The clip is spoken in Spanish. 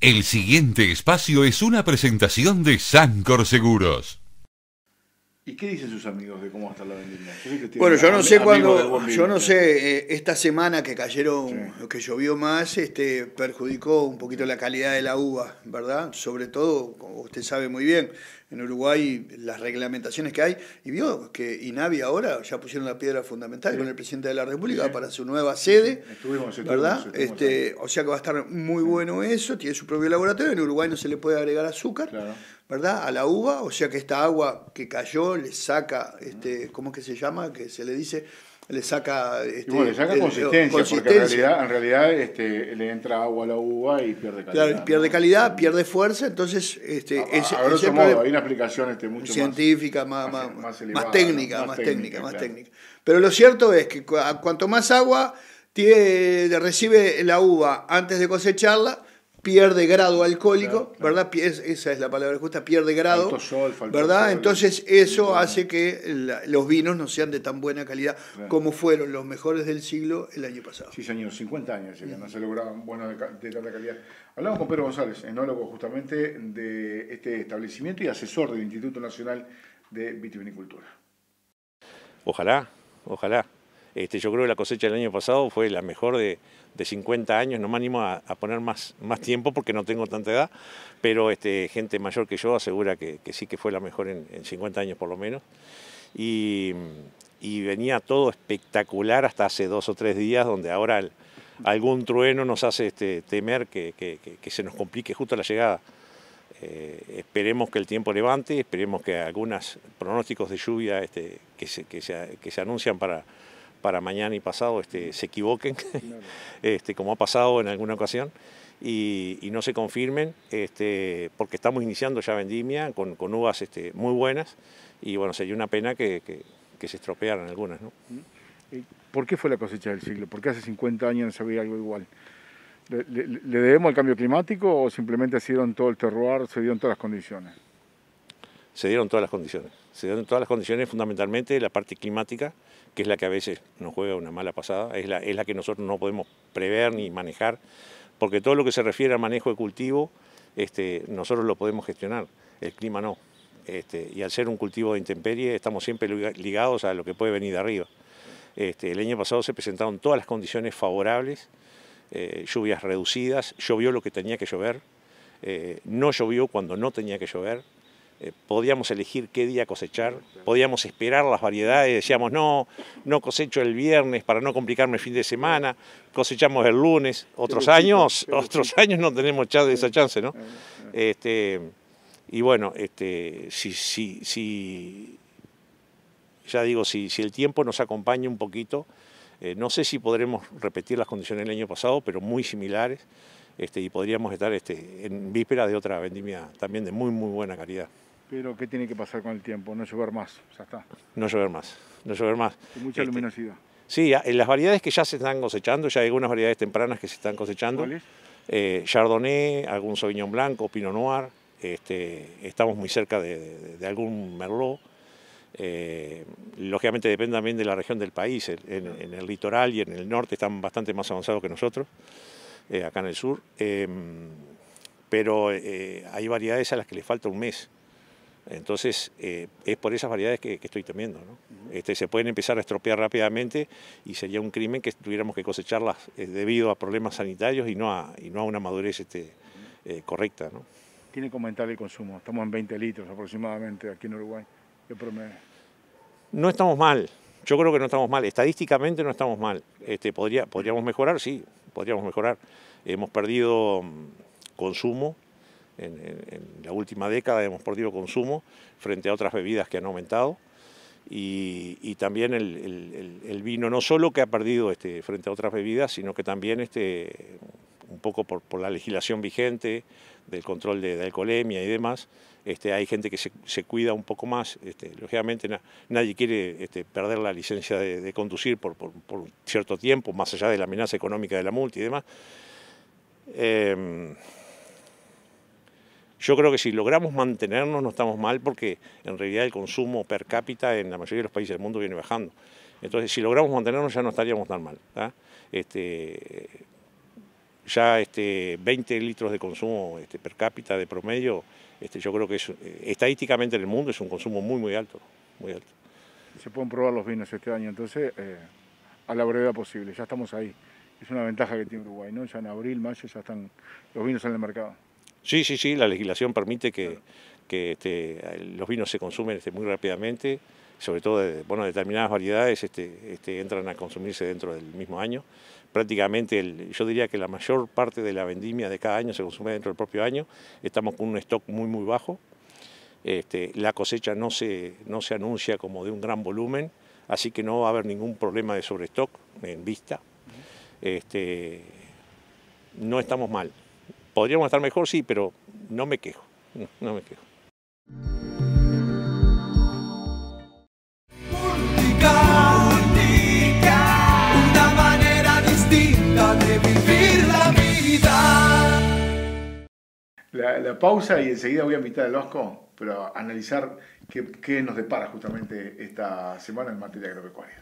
El siguiente espacio es una presentación de Sancor Seguros. ¿Y qué dicen sus amigos de cómo está la vendimia? bueno, yo no sé cuándo, yo no sé, eh, esta semana que cayeron, que llovió más, este, perjudicó un poquito la calidad de la uva, ¿verdad? Sobre todo, como usted sabe muy bien, en Uruguay las reglamentaciones que hay, y vio que INAVI ahora ya pusieron la piedra fundamental con el presidente de la República para su nueva sede, ¿verdad? este, o sea que va a estar muy bueno eso, tiene su propio laboratorio, en Uruguay no se le puede agregar azúcar. ¿verdad? A la uva, o sea que esta agua que cayó le saca, este, ¿cómo es que se llama? Que se le dice, le saca... Este, le saca consistencia, porque en realidad, en realidad este, le entra agua a la uva y pierde calidad. Claro, pierde calidad, pierde fuerza, entonces... Este, a, modo, hay una explicación este, mucho científica, más, más, más, técnica, más, técnica, más técnica. Pero lo cierto es que cuanto más agua tiene, recibe la uva antes de cosecharla, pierde grado alcohólico, ¿verdad? esa es la palabra justa, pierde grado, ¿verdad? Entonces eso hace que los vinos no sean de tan buena calidad como fueron los mejores del siglo el año pasado. Sí, señor, 50 años ya no se lograban buenos de, tanta calidad. Hablamos con Pedro González, enólogo justamente de este establecimiento y asesor del Instituto Nacional de Vitivinicultura. Ojalá, ojalá. Este, yo creo que la cosecha del año pasado fue la mejor de, de 50 años, no me animo a, poner más, más tiempo porque no tengo tanta edad, pero este, gente mayor que yo asegura que, sí que fue la mejor en, 50 años por lo menos. Y, venía todo espectacular hasta hace dos o tres días, donde ahora algún trueno nos hace este, temer que, se nos complique justo la llegada. Eh, esperemos que el tiempo levante, esperemos que algunos pronósticos de lluvia este, que, que, que se anuncian para, para mañana y pasado este, se equivoquen, este, como ha pasado en alguna ocasión, y, no se confirmen, este, porque estamos iniciando ya vendimia con, con uvas este, muy buenas, y bueno, sería una pena que, se estropearan algunas. ¿no? ¿Por qué fue la cosecha del siglo? ¿Por qué hace 50 años no se veía algo igual? ¿Le, debemos al cambio climático o simplemente se dieron todo el terroir, se dieron todas las condiciones? Se dieron todas las condiciones. Se dieron todas las condiciones, fundamentalmente la parte climática, que es la que a veces nos juega una mala pasada, es la, que nosotros no podemos prever ni manejar, porque todo lo que se refiere al manejo de cultivo, este, nosotros lo podemos gestionar, el clima no. Este, y al ser un cultivo de intemperie estamos siempre ligados a lo que puede venir de arriba. Este, el año pasado se presentaron todas las condiciones favorables, eh, lluvias reducidas, llovió lo que tenía que llover, eh, no llovió cuando no tenía que llover, eh, podíamos elegir qué día cosechar, podíamos esperar las variedades, decíamos no, no cosecho el viernes para no complicarme el fin de semana, cosechamos el lunes, otros años, otros años no tenemos esa chance, ¿no? Este, y bueno, este, si, si, si, ya digo, si, si el tiempo nos acompaña un poquito, eh, no sé si podremos repetir las condiciones del año pasado, pero muy similares, este, y podríamos estar este, en víspera de otra vendimia también de muy, muy buena calidad. Pero ¿qué tiene que pasar con el tiempo? No llover más, ya está. No llover más, no llover más. mucha este, luminosidad. Sí, en las variedades que ya se están cosechando, ya hay algunas variedades tempranas que se están cosechando. ¿Cuáles? Eh, Chardonnay, algún Sauvignon Blanco, Pinot Noir. Este, estamos muy cerca de, algún Merlot. Eh, lógicamente depende también de la región del país. En, el litoral y en el norte están bastante más avanzados que nosotros, eh, acá en el sur. Pero hay variedades a las que le falta un mes. Entonces, eh, es por esas variedades que, estoy temiendo. Este, se pueden empezar a estropear rápidamente y sería un crimen que tuviéramos que cosecharlas eh, debido a problemas sanitarios y no a, y no a una madurez este, eh, correcta. ¿no? Tiene que aumentar el consumo. Estamos en 20 litros aproximadamente aquí en Uruguay. ¿Qué promedio? No estamos mal. Yo creo que no estamos mal. Estadísticamente no estamos mal. Este, podría, podríamos mejorar, sí, podríamos mejorar. Hemos perdido mm, consumo en, la última década hemos perdido consumo frente a otras bebidas que han aumentado. Y, también el, vino no solo que ha perdido este, frente a otras bebidas, sino que también este, un poco por, la legislación vigente del control de, alcoholemia y demás, este, hay gente que se, cuida un poco más. Este, lógicamente nadie quiere este, perder la licencia de, conducir por, por, cierto tiempo, más allá de la amenaza económica de la multa y demás. Em, yo creo que si logramos mantenernos no estamos mal porque en realidad el consumo per cápita en la mayoría de los países del mundo viene bajando. Entonces si logramos mantenernos ya no estaríamos tan mal. Este, ya este, 20 litros de consumo este, per cápita de promedio, este, yo creo que es, estadísticamente en el mundo es un consumo muy, muy alto, muy alto. Se pueden probar los vinos este año, entonces, eh, a la brevedad posible, ya estamos ahí. Es una ventaja que tiene Uruguay, ¿no? Ya en abril, mayo ya están los vinos en el mercado. Sí, sí, sí, la legislación permite que, que este, los vinos se consumen este, muy rápidamente, sobre todo de, bueno, determinadas variedades este, este, entran a consumirse dentro del mismo año. Prácticamente yo diría que la mayor parte de la vendimia de cada año se consume dentro del propio año. Estamos con un stock muy muy bajo. Este, la cosecha no se, no se anuncia como de un gran volumen, así que no va a haber ningún problema de sobrestock en vista. Este, no estamos mal. Podríamos estar mejor, sí, pero no me quejo, no, me quejo. una manera distinta de vivir la vida. La, pausa y enseguida voy a invitar al Osco, pero a analizar qué, qué nos depara justamente esta semana en materia agropecuaria.